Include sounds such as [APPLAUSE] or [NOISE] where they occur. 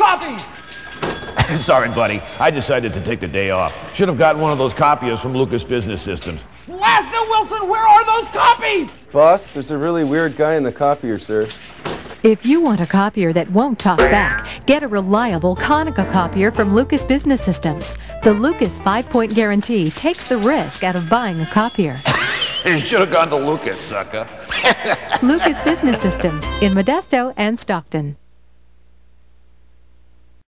copies? [LAUGHS] Sorry, buddy. I decided to take the day off. Should have gotten one of those copiers from Lucas Business Systems. Blast Wilson, where are those copies? Boss, there's a really weird guy in the copier, sir. If you want a copier that won't talk back, get a reliable Konica copier from Lucas Business Systems. The Lucas 5-point guarantee takes the risk out of buying a copier. [LAUGHS] You should have gone to Lucas, sucker. [LAUGHS] Lucas Business Systems in Modesto and Stockton.